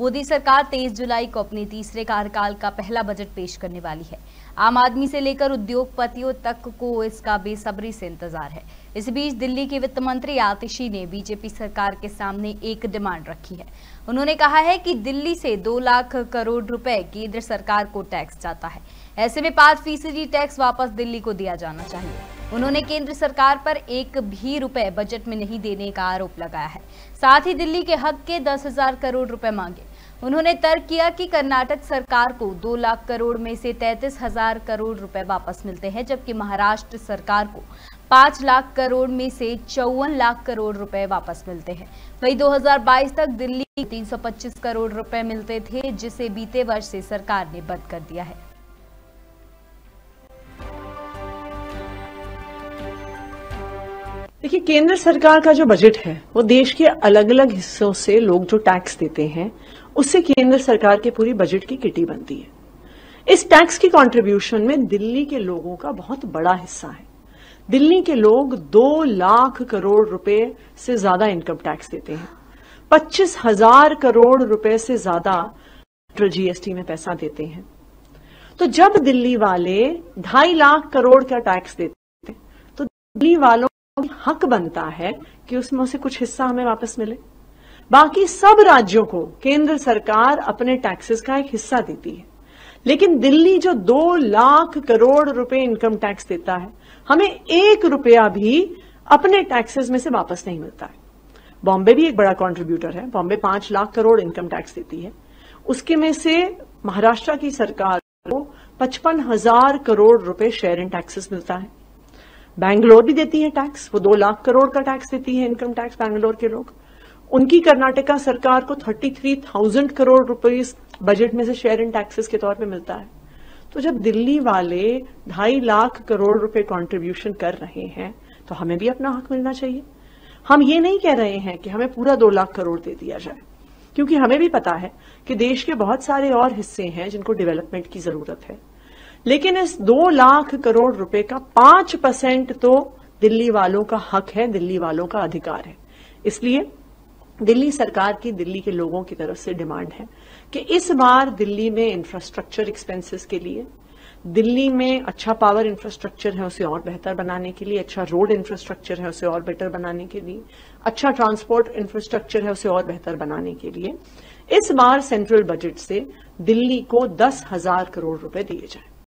मोदी सरकार 23 जुलाई को अपने तीसरे कार्यकाल का पहला बजट पेश करने वाली है। आम आदमी से लेकर उद्योगपतियों तक को इसका बेसब्री से इंतज़ार है। इस बीच दिल्ली के वित्त मंत्री आतिशी ने बीजेपी सरकार के सामने एक डिमांड रखी है। उन्होंने कहा है कि दिल्ली से दो लाख करोड़ रुपए केंद्र सरकार को टैक्स जाता है। ऐसे में पाँच फ़ीसदी टैक्स वापस दिल्ली को दिया जाना चाहिए। उन्होंने केंद्र सरकार पर एक भी रुपए बजट में नहीं देने का आरोप लगाया है। साथ ही दिल्ली के हक के दस हज़ार करोड़ रुपए मांगे। उन्होंने तर्क किया कि कर्नाटक सरकार को दो लाख करोड़ में से तैतीस हज़ार करोड़ रुपए वापस मिलते हैं, जबकि महाराष्ट्र सरकार को पाँच लाख करोड़ में से चौवन लाख करोड़ रुपए वापस मिलते हैं। वही 2022 तक दिल्ली 325 करोड़ रुपए मिलते थे, जिसे बीते वर्ष से सरकार ने बंद कर दिया है। देखिए, केंद्र सरकार का जो बजट है, वो देश के अलग अलग हिस्सों से लोग जो टैक्स देते हैं, उससे केंद्र सरकार के पूरी बजट की किटी बनती है। इस टैक्स की कंट्रीब्यूशन में दिल्ली के लोगों का बहुत बड़ा हिस्सा है। दिल्ली के लोग दो लाख करोड़ रुपए से ज़्यादा इनकम टैक्स देते हैं। पच्चीस हज़ार करोड़ रुपए से ज़्यादा जीएसटी में पैसा देते हैं। तो जब दिल्ली वाले ढाई लाख करोड़ का टैक्स देते हैं तो दिल्ली वालों हक बनता है कि उसमें से कुछ हिस्सा हमें वापस मिले। बाकी सब राज्यों को केंद्र सरकार अपने टैक्सेस का एक हिस्सा देती है। लेकिन दिल्ली जो दो लाख करोड़ रुपए इनकम टैक्स देता है, हमें एक रुपया भी अपने टैक्सेस में से वापस नहीं मिलता है। बॉम्बे भी एक बड़ा कंट्रीब्यूटर है, बॉम्बे पाँच लाख करोड़ इनकम टैक्स देती है। उसके में से महाराष्ट्र की सरकार को पचपन हज़ार करोड़ रुपए शेयर इन टैक्सेस मिलता है। बैंगलोर भी देती है टैक्स वो दो लाख करोड़ का टैक्स देती है इनकम टैक्स बैंगलोर के लोग। उनकी कर्नाटका सरकार को thirty three thousand crore rupees budget में से शेयर इन टैक्सेस के तौर पे मिलता है। तो जब दिल्ली वाले ढाई लाख करोड़ रुपए कंट्रीब्यूशन कर रहे हैं तो हमें भी अपना हक मिलना चाहिए। हम ये नहीं कह रहे हैं कि हमें पूरा दो लाख करोड़ दे दिया जाए, क्योंकि हमें भी पता है कि देश के बहुत सारे और हिस्से हैं जिनको डेवलपमेंट की ज़रूरत है। लेकिन इस दो लाख करोड़ रुपए का पाँच परसेंट तो दिल्ली वालों का हक है, दिल्ली वालों का अधिकार है। इसलिए दिल्ली सरकार की, दिल्ली के लोगों की तरफ़ से डिमांड है कि इस बार दिल्ली में इंफ्रास्ट्रक्चर एक्सपेंसेस के लिए, दिल्ली में अच्छा पावर इंफ्रास्ट्रक्चर है उसे और बेहतर बनाने के लिए अच्छा रोड इंफ्रास्ट्रक्चर है उसे और बेटर बनाने के लिए अच्छा ट्रांसपोर्ट इंफ्रास्ट्रक्चर है उसे और बेहतर बनाने के लिए, इस बार सेंट्रल बजट से दिल्ली को दस हज़ार करोड़ रुपए दिए जाए।